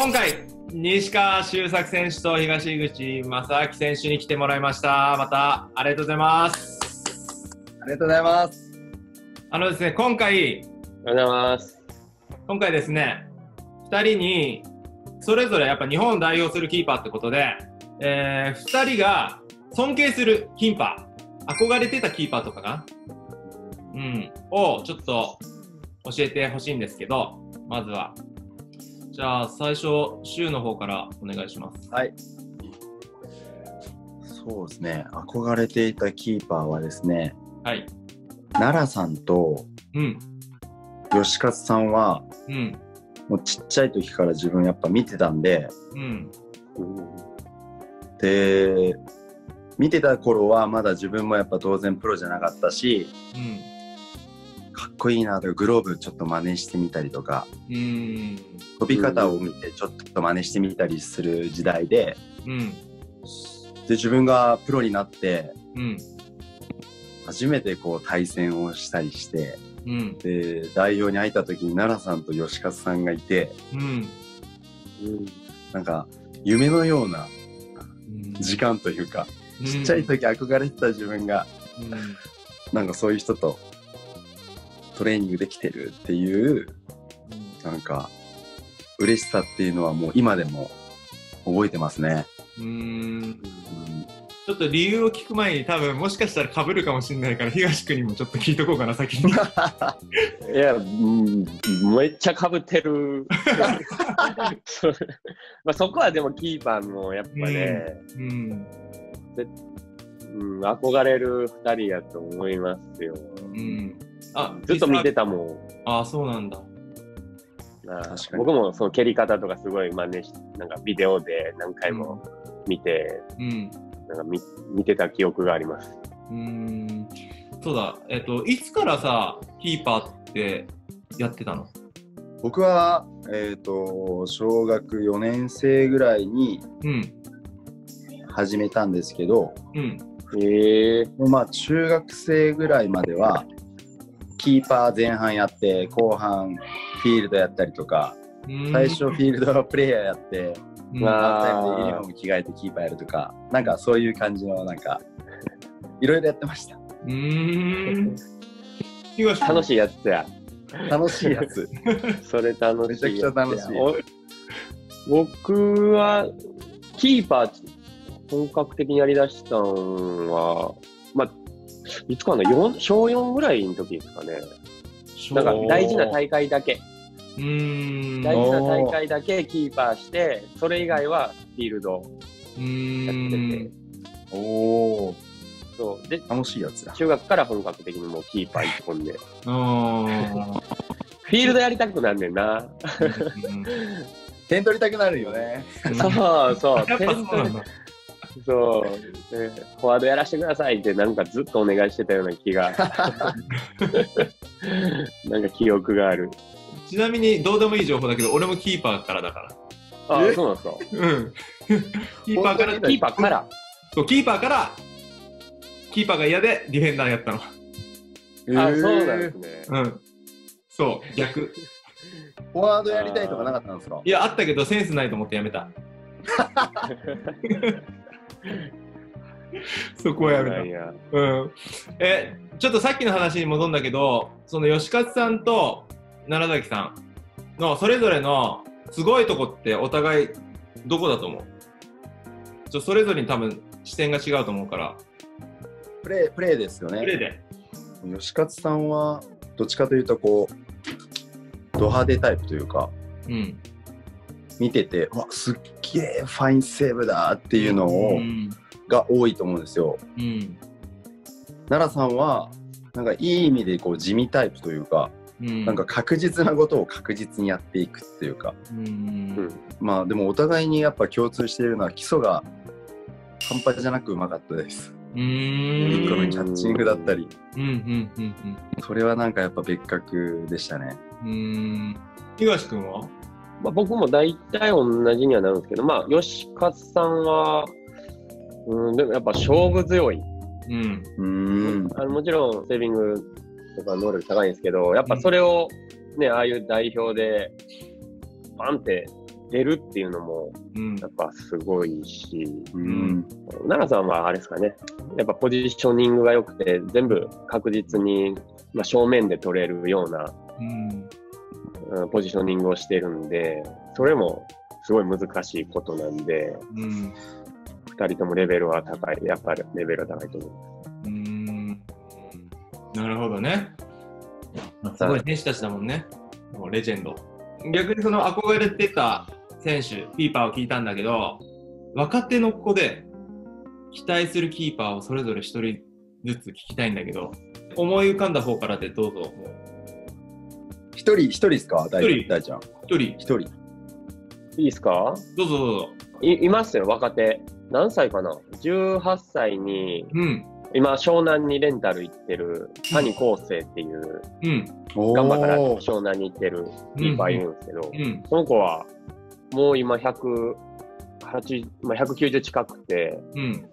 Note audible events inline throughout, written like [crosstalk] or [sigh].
今回、西川修作選手と東口正明選手に来てもらいました。また、ありがとうございます。ありがとうございます。あのですね、今回、おはようございます。今回ですね、2人に、それぞれやっぱ日本を代表するキーパーってことで、えー、2人が尊敬するキーパー、憧れてたキーパーとかかな？うん、をちょっと教えてほしいんですけど、まずは。じゃあ、最初、シの方からお願いします。はい。そうですね。憧れていたキーパーはですね、はい。奈良さんとうん、吉勝さんは、うん、もうちっちゃい時から自分やっぱ見てたんで、うん、で、見てた頃はまだ自分もやっぱ当然プロじゃなかったし、うん、こいいなとか、グローブちょっと真似してみたりとか、うん、飛び方を見てちょっと真似してみたりする時代で、うん、で、自分がプロになって、うん、初めてこう対戦をしたりして、うん、で、代表に入った時に奈良さんと吉勝さんがいて、うん、なんか夢のようなうん、時間というか、ちっちゃい時憧れてた自分が、うん、なんかそういう人とトレーニングできてるっていう、なんか嬉しさっていうのはもう今でも覚えてますね。うん、ちょっと理由を聞く前に多分もしかしたら被るかもしれないから東君にもちょっと聞いとこうかな先にいや、うんめっちゃかぶってる。[laughs] そまあそこはでもキーパーもやっぱね、うんうん憧れる二人やと思いますよ。うんあずっと見てたもん。あそうなんだ。なあ確かに。僕もその蹴り方とかすごい真似しなんかビデオで何回も見て、うん。なんか見見てた記憶があります。うん。そうだ。えっといつからさキーパーってやってたの？僕は、えっ、と、小学4年生ぐらいにうん。始めたんですけど、うん。ええまあ中学生ぐらいまでは、キーパー前半やって、後半フィールドやったりとか、うん最初フィールドプレイヤーやって、ハーフタイムでユニフォーム着替えてキーパーやるとか、なんかそういう感じの、なんか、いろいろやってました。うーん楽しいやつや。楽しいやつ。それ楽しい。めちゃくちゃ楽しいお僕は、キーパー、本格的にやりだしたんは、まあ、いつかな、四小4ぐらいの時ですかね。なんか大事な大会だけ、うーん大事な大会だけキーパーして、それ以外はフィールドうやーっててん、おおそう。で、楽しいやつだ。中学から本格的にもうキーパー一本で。[laughs] あフィールドやりたくなんねんな。ー点取りたくなるよね。う [laughs] んそうそう。やっぱそう。なんだそう、でフォワードやらせてくださいってなんかずっとお願いしてたような気が。[laughs] なんか記憶がある。ちなみにどうでもいい情報だけど俺もキーパーからだから。あえ？そうなんですか？うん。キーパーからキーパーから？そうキーパーからキーパーが嫌でディフェンダーやったの。あそうなんですね。うん。そう逆。フォワードやりたいとかなかったんですか？いやあったけどセンスないと思ってやめた [laughs] [laughs] そこはやめた。そうな。んやうん、えちょっとさっきの話に戻るんだけどその吉勝さんと奈良崎さんのそれぞれのすごいとこってお互いどこだと思う？ちょそれぞれに多分視点が違うと思うから。プレー、プレーですよね。プレーで。吉勝さんは、どっちかというと、こう、ド派手タイプというか、うん見てて、うわ、すっげえファインセーブだっていうのを、うんが多いと思うんですよ。うん奈良さんは、なんかいい意味でこう地味タイプというか、うん。なんか確実なことを確実にやっていくっていうか、うん。うんまあでもお互いにやっぱ共通しているのは基礎が半端じゃなくうまかったです。うこんのキャッチングだったり、うんうんうんそれはなんかやっぱ別格でしたね。うんうん。東君は？まあ、僕も大体同じにはなるんですけどまあ吉勝さんはうんでもやっぱ勝負強い。うん。うーん。あのもちろんセービングとか能力高いんですけど、やっぱそれをね、ああいう代表で、バンって出るっていうのも、うん。やっぱすごいし、うん。奈良さんはあれですかね、やっぱポジショニングが良くて、全部確実に、まあ、正面で取れるような、うんうんポジショニングをしてるんで、それもすごい難しいことなんで、うん二人ともレベルは高い、やっぱりレベルは高いと思う。うんなるほどね。すごい選手たちだもんね。もうレジェンド。逆にその憧れてた選手、キーパーを聞いたんだけど、若手の子で期待するキーパーをそれぞれ一人ずつ聞きたいんだけど、思い浮かんだ方からでどうぞ。もう一人、一人ですか？大大ちゃん。一人、一人。いいですか？どうぞどうぞ。いいますよ、若手。何歳かな ?18 歳に、うん、今、湘南にレンタル行ってる、谷康生っていう、うん、おガンバからー。湘南に行ってるキーパーいるんですけど、うん、その子は、もう今108、まあ、190近くて、うん、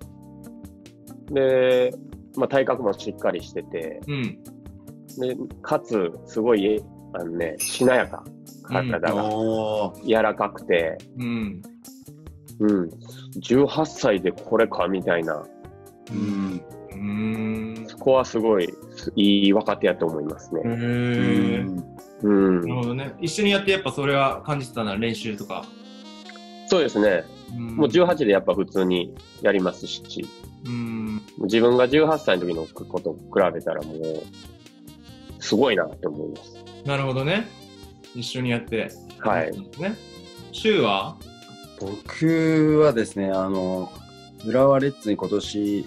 で、まあ、体格もしっかりしてて、うん、で、かつ、すごい、あのね、しなやか。体が柔らかくて、うん。うん。18歳でこれか、みたいな。うん。うーん。そこはすごい、すいい若手やと思いますへね。ーうん。なるほどね。一緒にやってやっぱそれは感じてたな、練習とか？そうですね。うんもう18でやっぱ普通にやりますし、うん。自分が18歳の時のことを比べたらもう、すごいなって思います。なるほどね。一緒にやって。はい。ね。週は？僕はですね、あの、浦和レッズに今年、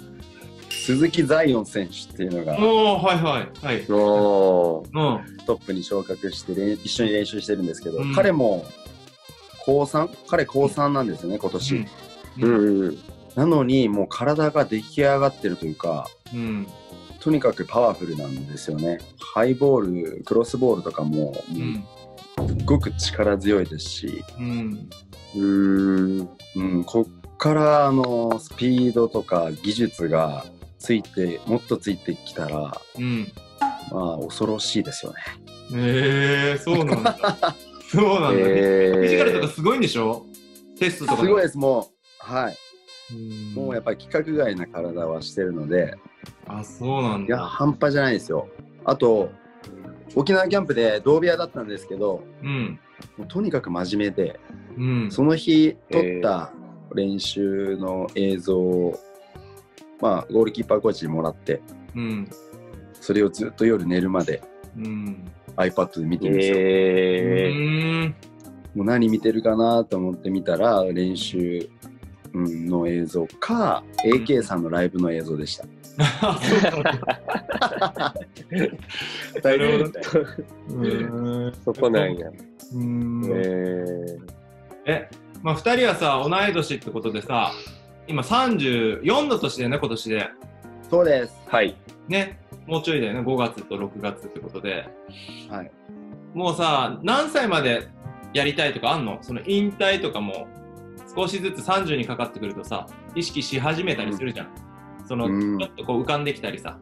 鈴木ザイオン選手っていうのがはいはい。はい。トップに昇格して一緒に練習してるんですけど、うん彼も高 3? 彼高3なんですよね、今年。うんうんうん。なのに、もう体が出来上がってるというか、うん。とにかくパワフルなんですよね。ハイボール、クロスボールとかも、もうん。うすごく力強いですし、うん。うーん。うん、こっからあのスピードとか技術がついて、もっとついてきたら、うん。まあ恐ろしいですよね。えー、そうなんだ。[laughs] そうなんだ。えフィジカルとかー、すごいんでしょ？テストとか。すごいです、もう。はい。うんもうやっぱり規格外な体はしてるので、あ、そうなんいや、だ。半端じゃないですよ。あと、沖縄キャンプで同部屋だったんですけど、うん。もうとにかく真面目で、うん。その日撮った練習の映像を、まあ、ゴールキーパーコーチにもらって、うん。それをずっと夜寝るまでうん。iPad で見てるんですよ。うえーん。もう何見てるかなと思って見たら、練習うんの映像か、AK さんのライブの映像でした。あそうなんだ。なるほど。うーんそこなんや。うーんええ、まあ、2人はさ、同い年ってことでさ、今34の年だよね、今年で。そうです。ー、はい。ね、もうちょいだよね、5月と6月ってことで。はい。もうさ、何歳までやりたいとかあんの？その引退とかも少しずつ30にかかってくるとさ、意識し始めたりするじゃん。その、うんちょっとこう浮かんできたりさ。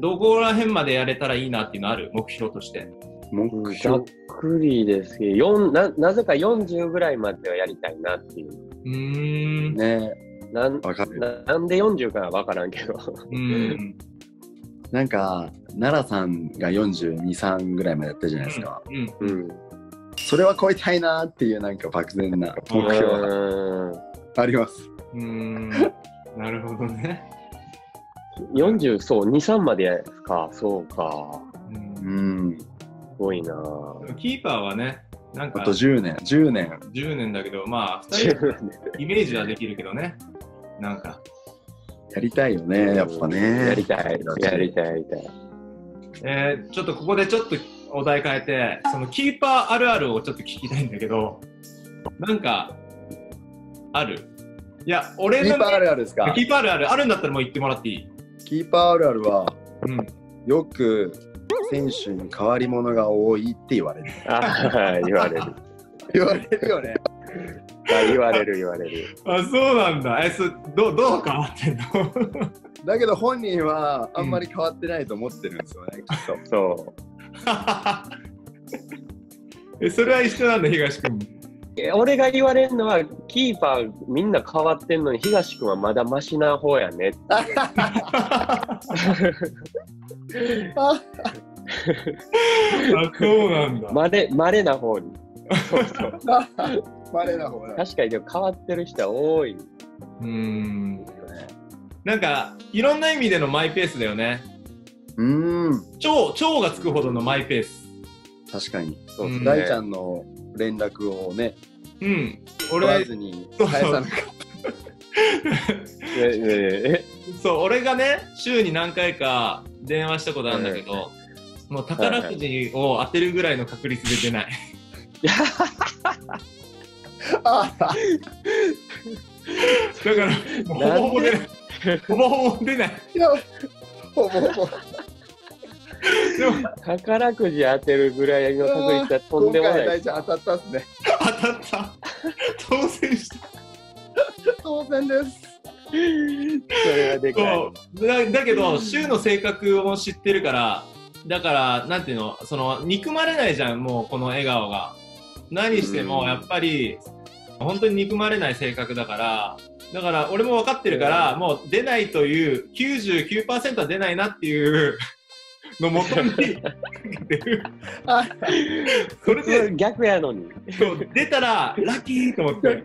どこら辺までやれたらいいなっていうのある目標として。目ざっ標。くりですけど、よんななぜか40ぐらいまではやりたいなっていう。うーん。ねなんわかる。ななんで40かは分からんけど。うん。[laughs] なんか、奈良さんが42、3ぐらいまでやったじゃないですか。うん。うん。それは超えたいなっていうなんか漠然な目標。あります。うーん。なるほどね。40、そう、2、3までか、そうか。うんうん。すごいなぁ。キーパーはね、なんかあと10年、10年。10年だけど、まあ、2人イメージはできるけどね。なんか。やりたいよね、やっぱね。やりたい、やりたい、やりたい。えーちょっとここでちょっとお題変えて、そのキーパーあるあるをちょっと聞きたいんだけど、なんか、ある？いや、俺の、キーパーあるあるですか？キーパーあるある、あるんだったらもう言ってもらっていいキーパーあるあるは、うん。よく選手に変わり者が多いって言われる。[laughs] あ言われる。[laughs] 言われるよね。[laughs] あ言われる、言われる。あ、そうなんだ。え、そどどう変わってんの？だけど本人はあんまり変わってないと思ってるんですよね、きっと。そえ、それは一緒なんだ、東君。え俺が言われるのは、キーパーみんな変わってんのに、東君はまだマシな方やね。あ、そうなんだ。まれ、まれな方に。そうそう。[laughs] バレな方だ。確かにでも変わってる人は多い。うーん。なんか、いろんな意味でのマイペースだよね。うーん。超、超がつくほどのマイペース。確かに。そうね。大ちゃんの連絡をね、うん。取ら俺、ずに返さなかっええ [laughs] そう、俺がね、週に何回か電話したことあるんだけど、もう宝くじを当てるぐらいの確率で出ない。[laughs] だから、ほぼほぼ出ない。ほぼほぼ出ない。ほぼほぼ。でも、宝くじ当てるぐらいの確率はとん今でもない。当たったっすね。当たった。当選した。当然です。それはでかい。だだけど、週の性格を知ってるから、だから、なんていうの、その、憎まれないじゃん、もう、この笑顔が。何しても、うんやっぱり、本当に憎まれない性格だから、だから、俺も分かってるから、もう出ないという、99%は出ないなっていうのもとに、それで、逆やのに。そう出たら、ラッキーと思って、やっ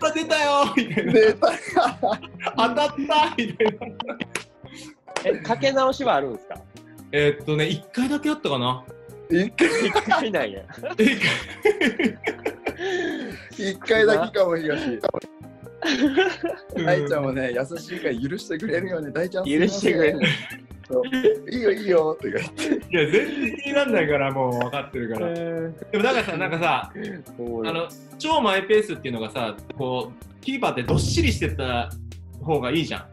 た、出たよみたいな。出た。当たったみたいな。え、かけ直しはあるんですか？えーっとね、1回だけあったかな。一回なんや。一一回だけかも、東。回大ちゃんはね、優しいから許してくれるよね。大ちゃん、許してくれる。[laughs] いいよ、いいよ。って言って。いや、全然気になんないから、もう分かってるから。でも、なんかさ、なんかさ、あの、超マイペースっていうのがさ、こう、キーパーってどっしりしてた方がいいじゃ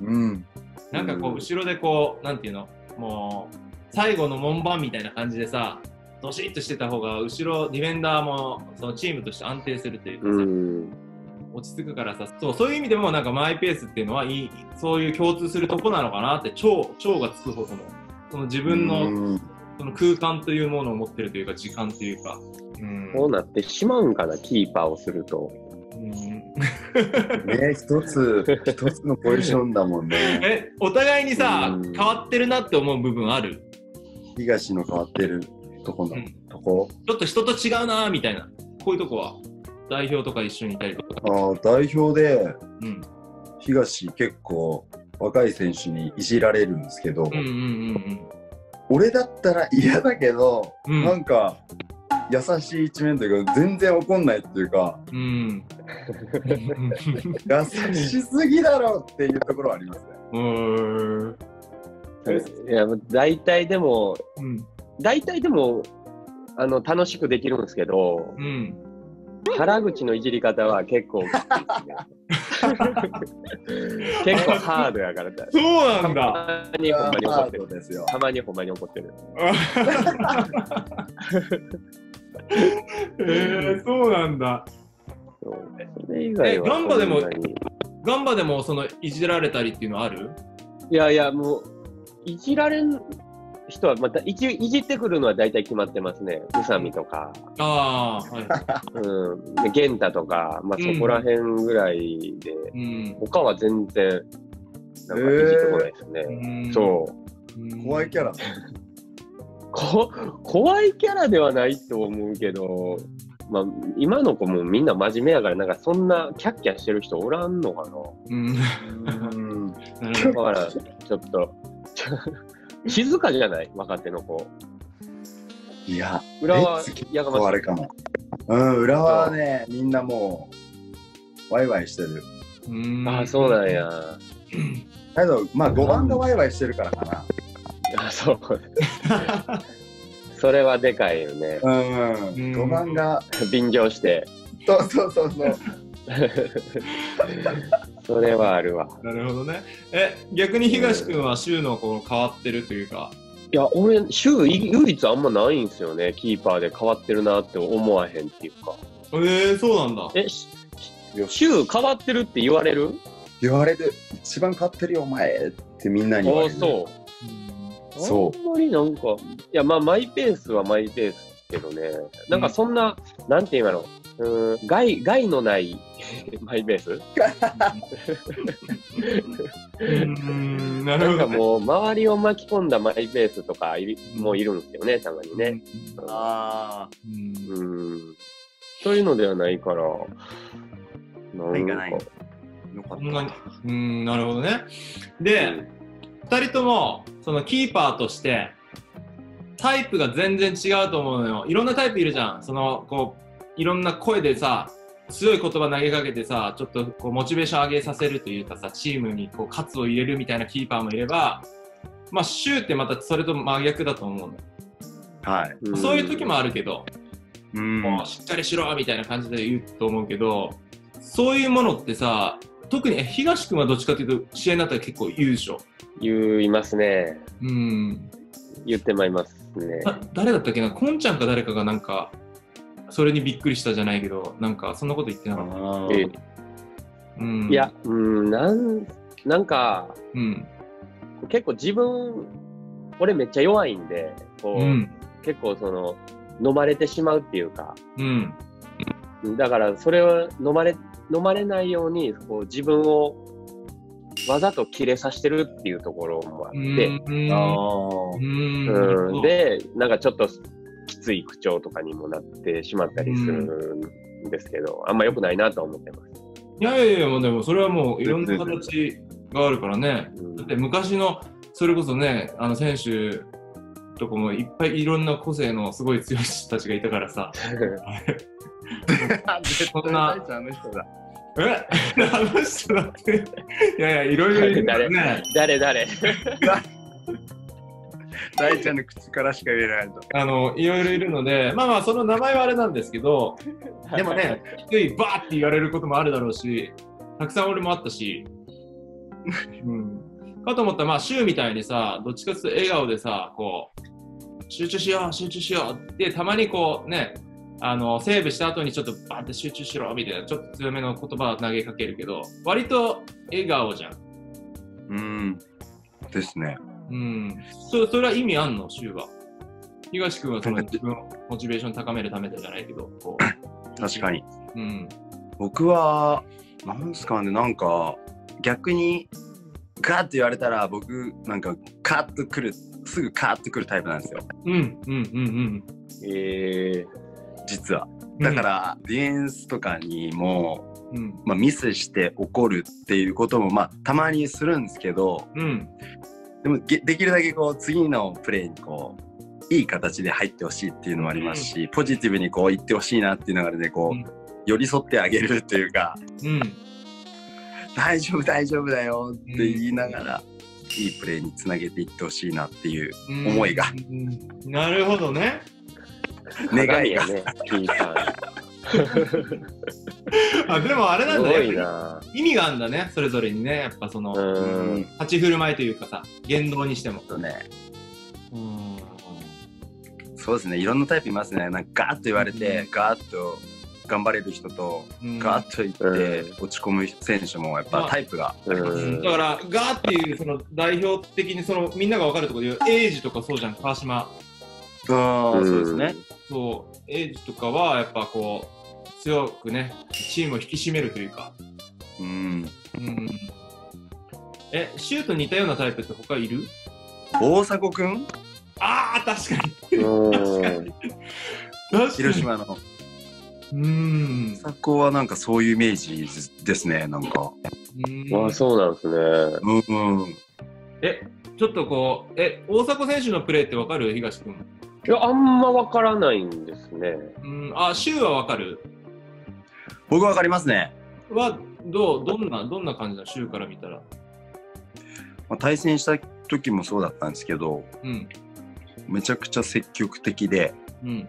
ん。うん。なんかこう、うん後ろでこう、なんていうの、もう、最後の門番みたいな感じでさ、どしっとしてた方が、後ろ、ディフェンダーも、そのチームとして安定するというかさ、うん。落ち着くからさ。そうそういう意味でもなんかマイペースっていうのはいいそういう共通するとこなのかなって超超がつくほどのその自分のうん。その空間というものを持ってるというか時間というか。うん。こうなってしまうんかな、キーパーをすると。うん。ね、一つ、一つのポジションだもんね。[laughs] えお互いにさうん。変わってるなって思う部分ある？東の変わってるとこの、うん。とこ？ちょっと人と違うなみたいな。こういうとこは？代表とか一緒にいたりとか。あー代表で、うん。東結構若い選手にいじられるんですけど、うんうんうん俺だったら嫌だけど、うん。なんか優しい一面というか全然怒んないっていうかうん。うん優しすぎだろっていうところはありますね。うん。いや、大体でも、うん。大体でも、あの、楽しくできるんですけど、うん原口のいじり方は結構 [laughs] 結構ハードやから。そうなたんだまにほんまに怒ってる。ですよ。たまにほんまに怒ってる。[laughs] えー、そうなんだ。それ以外はえガンバでもガンバでもそのいじられたりっていうのある？いやいや、もう、いじられん人は、また、いじいじってくるのは大体決まってますね。宇佐美とか、ああ、はい。うん、で玄太とか、まあ、そこら辺ぐらいで、うん。他は全然、なんかいじってこないですね。うんそう。うん怖いキャラ。[laughs] こ怖いキャラではないと思うけど、まあ、今の子もみんな真面目やから、なんかそんなキャッキャしてる人おらんのかうん。うん。[laughs] だから、ちょっと、静かじゃない？若手の子。いや、裏はレッツやがましいあれかも。うん、裏はね、みんなもう、ワイワイしてる。ど。うんああ、そうなん。や。けど、まあ5番がワイワイしてるからかな。あそう。それはでかいよね。うん。うん5番が、便乗して。そうそうそうそう。[laughs] それはあるわ。なるほどね。え、逆に東君は週のこう変わってるというか。いや、俺、週い唯一あんまないんですよね。キーパーで変わってるなって思わへんっていうか。えー、そうなんだ。え、週変わってるって言われる？言われて、一番勝ってるよ、お前ってみんなに言われる。そう。そうあんまりなんか、いや、まあ、マイペースはマイペースけどね。なんかそんな、なんて言うんやろ。うーん、害、害のない [laughs] マイベース？うん、ななんかるほど、ね。もう、周りを巻き込んだマイベースとかもういるんですよね、たまにね。あうん。うん。そういうのではないから、なんかないがないあ、よかっそんなにうん、なるほどね。で、二人とも、そのキーパーとして、タイプが全然違うと思うのよ。いろんなタイプいるじゃん。その、こう、いろんな声でさ、強い言葉投げかけてさ、ちょっとこうモチベーション上げさせるというかさ、チームにこう喝を入れるみたいなキーパーもいれば、まあ、シューってまたそれと真逆だと思う。はい。んそういう時もあるけど、うん。もうしっかりしろみたいな感じで言うと思うけど、そういうものってさ、特にえ東君はどっちかというと試合になったら結構言うでしょ？言いますね。うん。言ってまいりますね。だ誰だったっけな、こんちゃんか誰かがなんか、それにびっくりしたじゃないけど、なんかそんなこと言ってなかった。あえーうん。いや、うん、なん、なんか、うん。結構自分、俺めっちゃ弱いんで、こう、うん。結構その、飲まれてしまうっていうか、うん。だからそれを飲まれ、飲まれないように、こう自分をわざと切れさせてるっていうところもあって、うん。あううんん。で、なんかちょっときつい口調とかにもなってしまったりするんですけど、あんま良くないなとは思ってます。いやいやいや、もうでもそれはもういろんな形があるからね。うんだって昔の、それこそね、あの選手とかもいっぱいいろんな個性のすごい強い人たちがいたからさ。そんな。え？[laughs] あの人だって。いやいや、いろいろいるね。誰？誰？[laughs] 大ちゃんの口からしか言えないと。あの、いろいろいるので、まあまあ、その名前はあれなんですけど、でもね、低いバーって言われることもあるだろうし、たくさん俺もあったし、うん。かと思ったら、まあ、シューみたいにさ、どっちかっていうと笑顔でさ、こう、集中しよう、集中しようって、たまにこうね、あの、セーブした後にちょっとバーって集中しろ、みたいな、ちょっと強めの言葉を投げかけるけど、割と笑顔じゃん。うん。ですね。うん。そそれは意味あんの、シューは。東君はその自分をモチベーション高めるためじゃないけど、こう。[coughs] 確かに。うん。僕は、なんすかね、なんか、逆に、ガーって言われたら、僕、なんか、カッとくる、すぐカーッとくるタイプなんですよ。うん、うん、うん、え実は。うん。だから、ディフェンスとかにも、うん、まあ、ミスして怒るっていうことも、まあ、たまにするんですけど、うん、でも、げできるだけこう、次のプレーにこう、いい形で入ってほしいっていうのもありますし、ポジティブにこう言ってほしいなっていう流れでこう、うん寄り添ってあげるというか、うん。大丈夫大丈夫だよって言いながら、いいプレーにつなげていってほしいなっていううん思いが。うんなるほどね。ー、願いがやね、[laughs] [laughs] あ、でもあれなんだね。意味があるんだね、それぞれにね。やっぱその、うん。立ち振る舞いというかさ、言動にしても。とね、うん。そうですね、いろんなタイプいますね。なんかガーッと言われて、うんガーッと頑張れる人と、うんガーッと言って落ち込む選手もやっぱタイプがあります。うんだから、ガーっていう、その代表的に、そのみんなが分かるところで言う、エイジとかそうじゃん、川島。ああ、そうですね。そう、エイジとかは、やっぱこう、強くね、チームを引き締めるというか。うん。うん。え、シュート似たようなタイプって他いる？大迫くん？ああ、確かに。うん。確かに。広島の。うん。大迫はなんかそういうイメージですね、なんか。うんあそうなんですね。うんうん。え、ちょっとこう、え、大迫選手のプレーってわかる？東君。いや、あんまわからないんですね。うん、あ、シューはわかる？僕わかりますね。は、どう、どんな、どんな感じだ、シューから見たら？まあ、対戦した時もそうだったんですけど、うん、めちゃくちゃ積極的で、うん、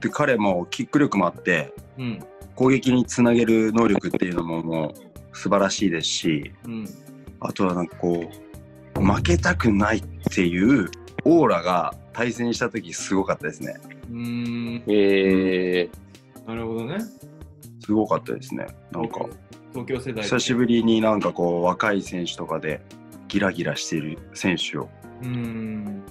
で彼もキック力もあって、うん、攻撃につなげる能力っていうのももう素晴らしいですし、うん。あとはなんかこう、負けたくないっていうオーラが対戦した時すごかったですね。うーん、えなるほどね。すごかったですね。なんか、東京世代。久しぶりになんかこう、若い選手とかでギラギラしている選手をうーん。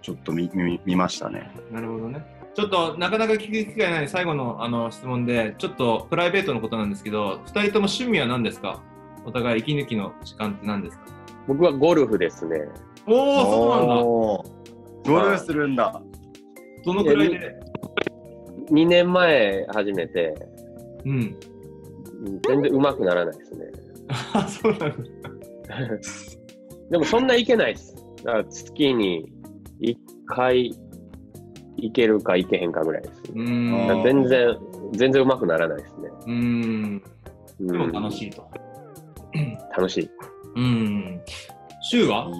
ちょっと見見見ましたね。なるほどね。ちょっとなかなか聞く機会ない最後のあの質問で、ちょっとプライベートのことなんですけど、2人とも趣味は何ですか？お互い息抜きの時間って何ですか？僕はゴルフですね。おお、そうなんだ。ゴルフするんだ。どのくらいで？2年前始めて、うん。うん全然上手くならないですね。あ、そうなんだ。でもそんないけないです。だから月に1回いけるかいけへんかぐらいです。全然、全然上手くならないですね。うーん。楽しいと。楽しい。うん。週は？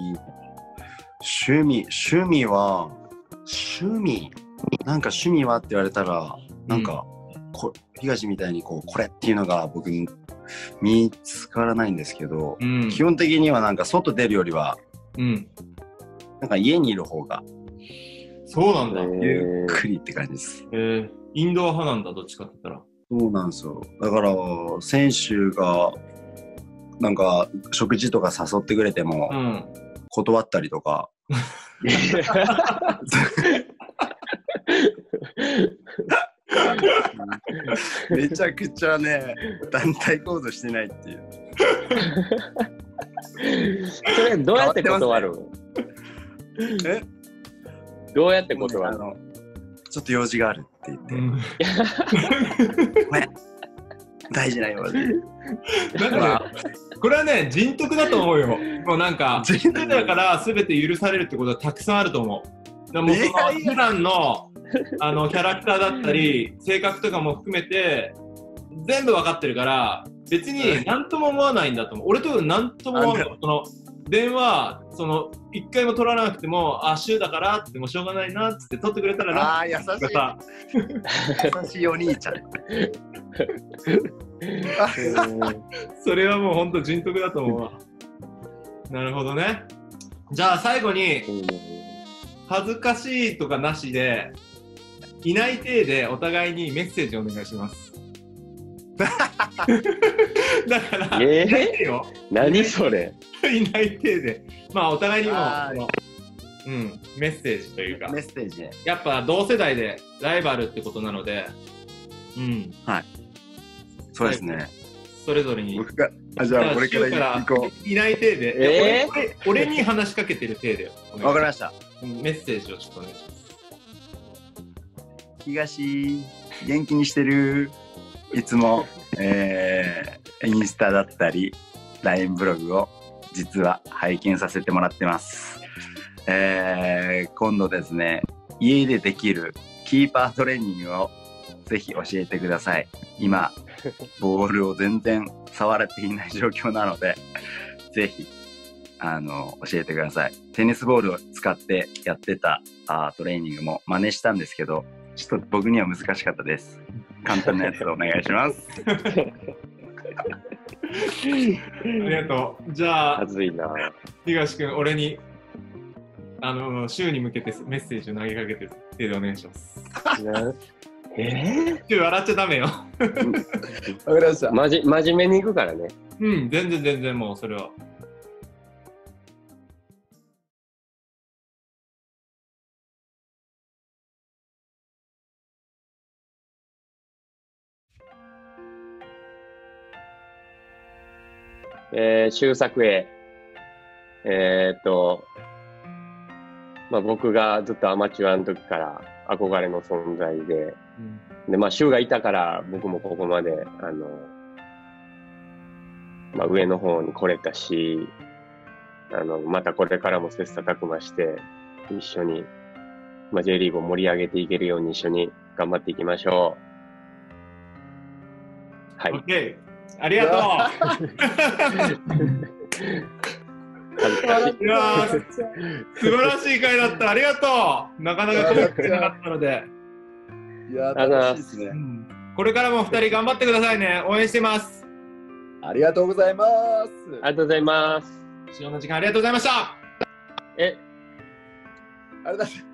趣味、趣味は、趣味、なんか趣味はって言われたら、なんか、こ東みたいにこう、これっていうのが僕に見つからないんですけど、うん。基本的にはなんか外出るよりは、うん。なんか家にいる方がそうなんだ。えゆっーくりって感じです。えー、インドア派なんだ、どっちかって言ったら。そうなんですよ。だから、選手が、なんか、食事とか誘ってくれてもう、ん。断ったりとか、めちゃくちゃね、団体行動してないっていう。[laughs] それどうやって断る？え？どうやって断る？あのちょっと用事があるって言って、うん。ごめん。大事な用事。なんかね、これはね、人徳だと思うよ。もうなんか、人人徳だから。全て許されるってことはたくさんあると思う。でもそのいやいや。普段のあのキャラクターだったり、性格とかも含めて、全部分かってるから、別に何とも思わないんだと思う。俺と何とも思わない。その電話、その、一回も取らなくても、あ、週だからって、もうしょうがないなって取ってくれたらなああ、優しい。さ、優しいお兄ちゃん。[laughs] それはもう本当人徳だと思うわ。なるほどね。じゃあ最後に、恥ずかしいとかなしで、いない体でお互いにメッセージお願いします。[laughs] だから、えー？いない体よ。何それ？[laughs] いない体で。まあお互いにもうん、メッセージというかメ、ッセージね。やっぱ同世代でライバルってことなので、うん、そうですね。それぞれに。僕が、あじゃあ、これから行こいない体で、えー？俺俺俺に話しかけてる体でわかりました。メッセージをちょっとお願いします。東、元気にしてる。いつも、えー、インスタだったり、LINE ブログを実は拝見させてもらってます。えー、今度ですね、家でできるキーパートレーニングをぜひ教えてください。今、ボールを全然触れていない状況なので、ぜひ、あの、教えてください。テニスボールを使ってやってたあトレーニングも真似したんですけど、ちょっと僕には難しかったです。簡単なやつをお願いします。ありがとう。じゃあ、はずいな。東君、俺に、あの、週に向けてメッセージを投げかけて、手でお願いします。なえ週笑っちゃダメよ。わかりましたー、まじ真面目に行くからね。うん、全然全然もうそれは。えー、修作へ。えー、っと、まあ僕がずっとアマチュアの時から憧れの存在で、で、まあ、修がいたから、僕もここまで、あの、まあ、上の方に来れたし、あの、またこれからも切磋琢磨して、一緒に、まあ、J リーグを盛り上げていけるように一緒に頑張っていきましょう。はい。OK。ありがと。う。いやー素晴らしい回だった。ありがとう。なかなか声がなかったので、いや、楽しいですね。うんこれからも二人頑張ってくださいね。応援してます。ありがとうございます。ありがとうございます。使用の時間ありがとうございました。え、ありがとうございます。